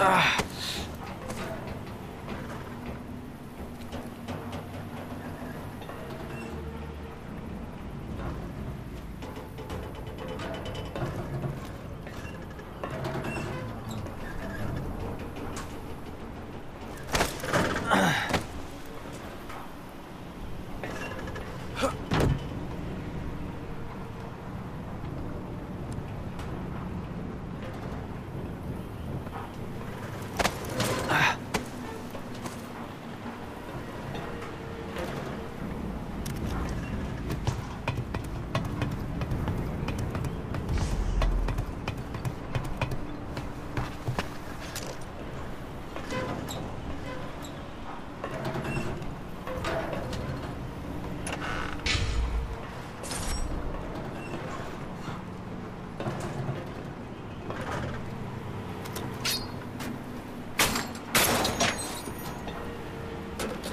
Ugh.